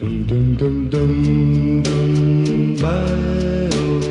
Dum dum dum dum dum bye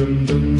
dum dum